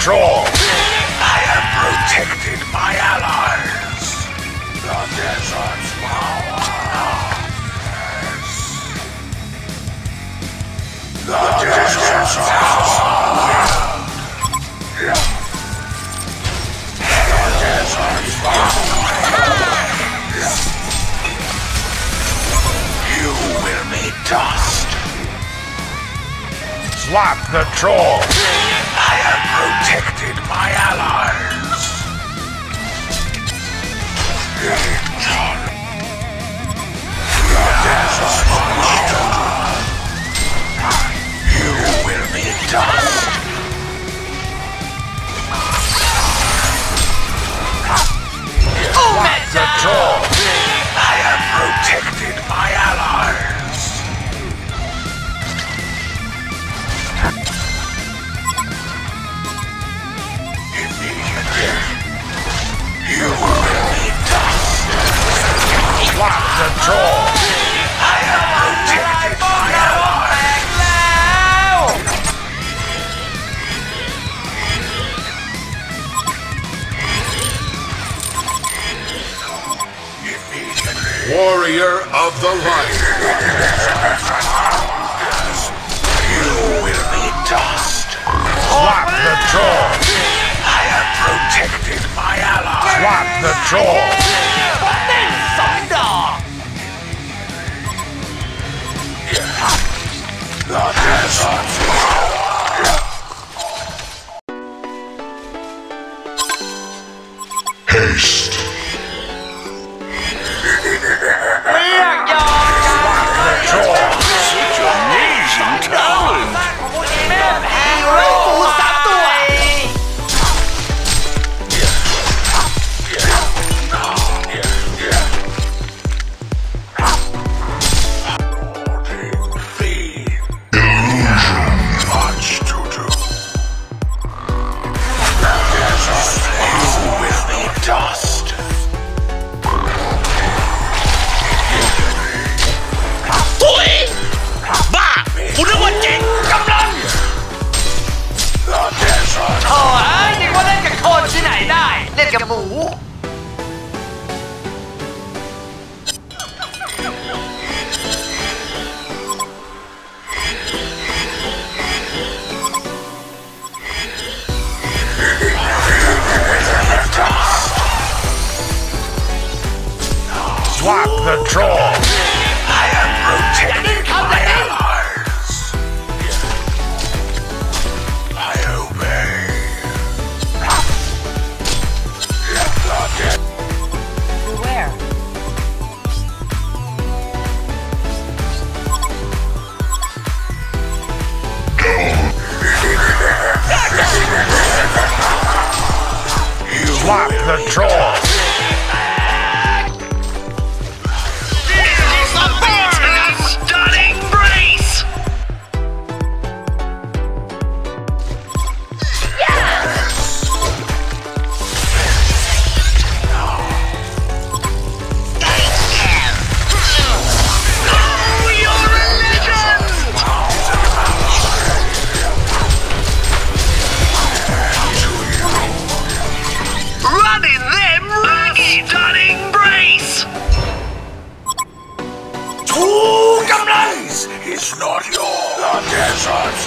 Draw! Slap the troll! I have protected my allies! alive. You will be dust. Slap the jaw. I have protected my ally. Slap the jaw. block the draw. I am protecting by allies. I obey. Beware. Block the draw. is not yours. The desert's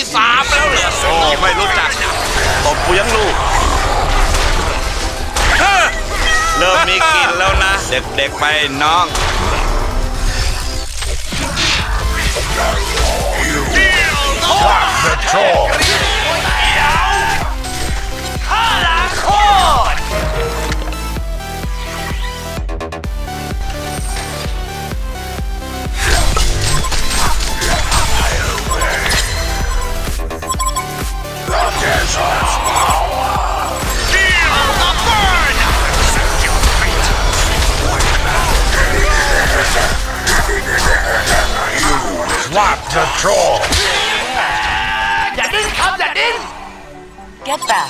ขจัดไปสามแล้วเหรอโอ้ไม่รู้จักตบกูยังลูกเฮ้อเริ่มมีกลินแล้วนะ เด็กๆไปน้อง Swap the jaw. ข้าล้างโคตร to troll. That didn't come that didn't. Get back.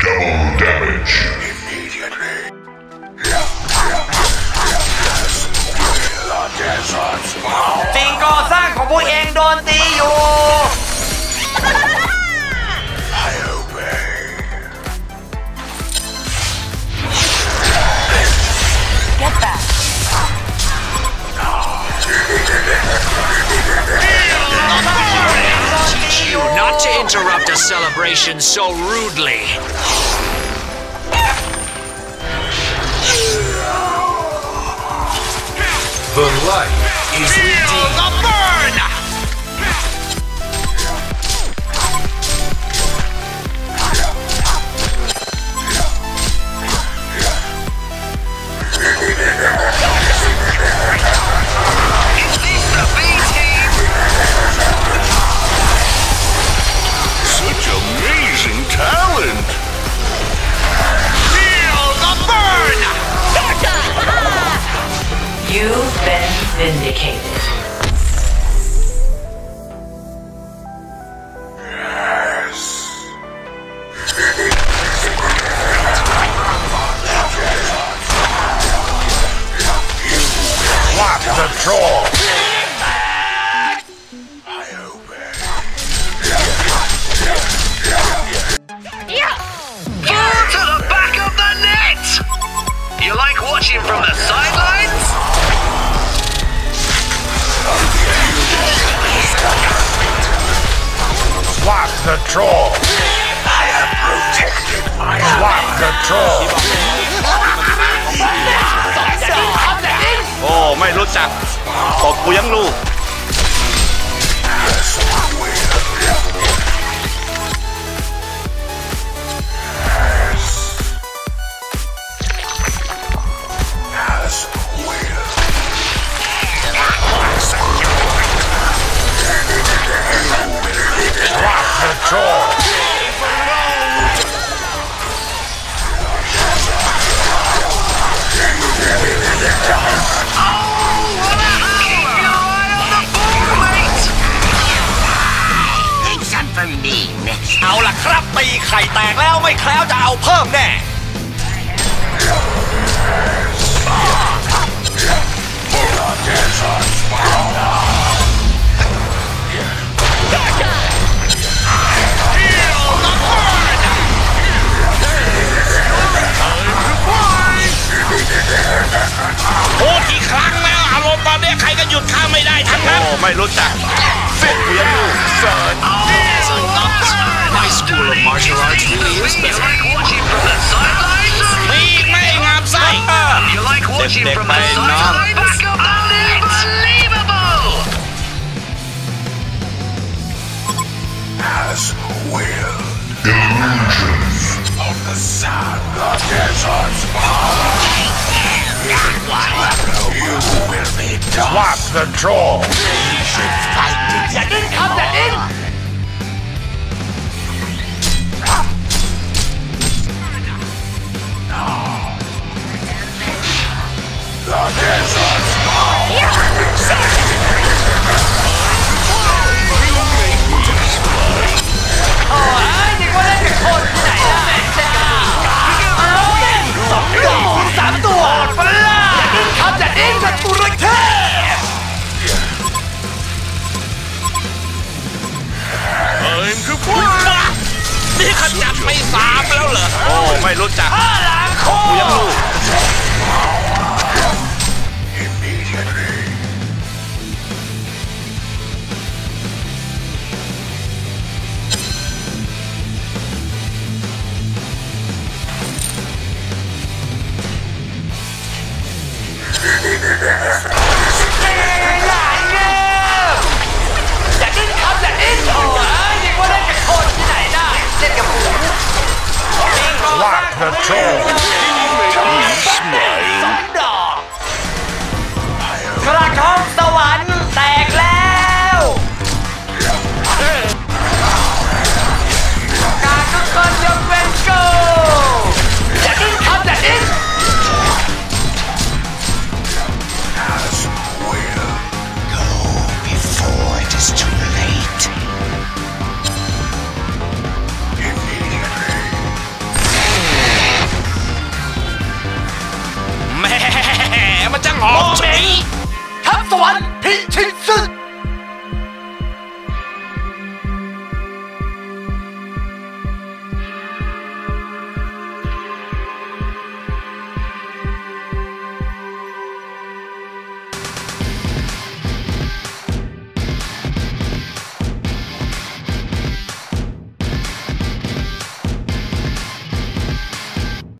Double damage. Interrupt a celebration so rudely. The light is redeemed. Vindicated. Swap the. The jaw. I have protected my Swap the jaw. โอ้ไม่รู้จักตบกูยังรู้ Charge! next. เอาล่ะครับตีไข่แตกแล้วไม่แคล้วจะเอาเพิ่มแน่พู ไม่รู้จักตบกูยังลูก My school of martial arts really is You better. like watching from the sidelines? มีอีกไหม่งามไส้ You like watching Dip, dip, from the bye, no. sidelines? Back of the net! Unbelievable! As willed. Illusions of the sun, the desert's power. Swap the draw. We should fight together. In. สามแล้วเหรอ โอ้ ไม่รู้จักกูยังรู้ control.